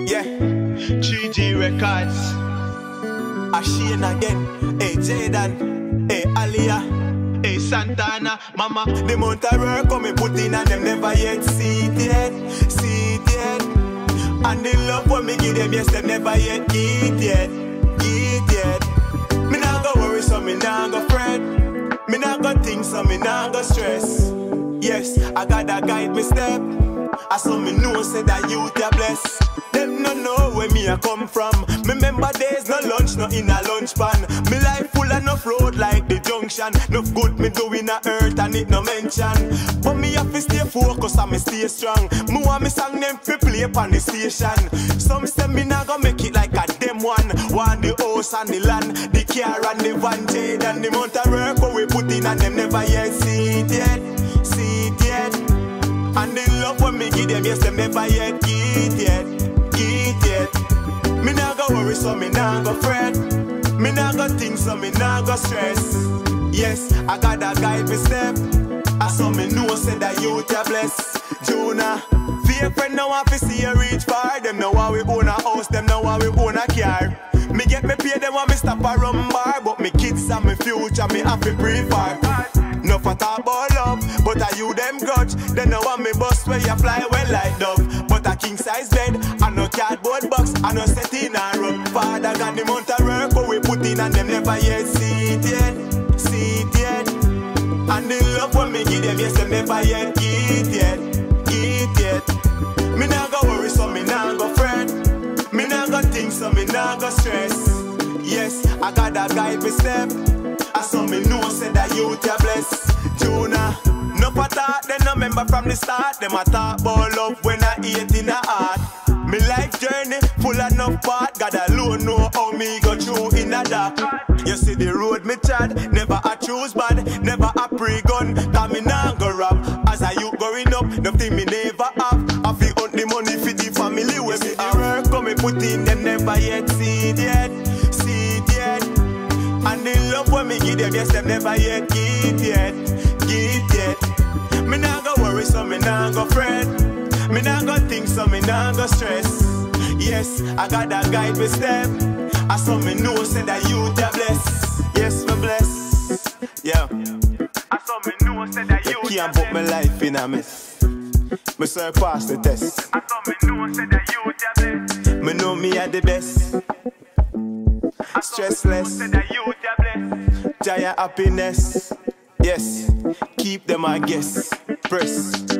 Yeah, 3G Records. Asheen again. Hey, Jaden. Hey, Aliyah. Hey, Santana. Mama, the amount come me put in and them never yet see it yet. See it yet. And the love when me give them, yes, them never yet get yet. Get yet. Me nah go worry, so me nah go fret. Me nah go think, so me nah go stress. Yes, I got that guide me step. I saw me know say that you are blessed. Them no know where me I come from. Me remember days no lunch, no in a lunch pan. Me life full enough road like the junction. No good me doing a earth and it no mention. But me have to stay focused and me stay strong. Me want me song them fi play upon the station. Some say me nah go make it like a them one. Want the house and the land, the car and the van, jade and the amount of work what we give them, never yet get yet, get yet. Me nah go worry, so me nah go fret. Me nah go think, so me nah go stress. Yes, I got that guide me step. I saw me know, say that you are blessed. Jonah, fear friend now want to see you reach far. Them know how we own a house, them know how we own a car. Me get me pay, them want me stop a rum bar. But me kids and me future, me have to pray for. No for talk about love, but I you them grudge. They know want me bus where you fly well like. A size bed, I no cardboard box, I no set in a rub. Father got the amount of work we put in and them never yet see it yet, see it yet. And the love when me give them, yes, them never yet get yet, get yet. Me nah go worry, so me nah go fret. Me nah go think, so me nah go stress. Yes, I got that guide me step. I saw me know say that you are blessed. No they no remember from the start. Them a talk about love when I eat in the heart. Me life journey full of enough part. God alone know how me go through in the dark. You see the road me trod, never I choose bad, never a pre-gun. Cause me nah go rob. As I youth growing up, nothing me never have. I feel hunt the money for the family where me have. Work come me put in, them never yet see it yet, see it yet. And the love when me give them, yes, them never yet get yet, get yet. Me nah go worry, so me nah go fret. Me nah go think, so me nah go stress. Yes, I got that guide me step. I saw me know, said that you are blessed. Yes, me blessed. Yeah. I saw me know, said that you bless. can't put my life in a mess. Me surpass the test. I saw me know, said that you are blessed. Me know me at the best. Stressless. Giant happiness. Yes, keep them, I guess. Press.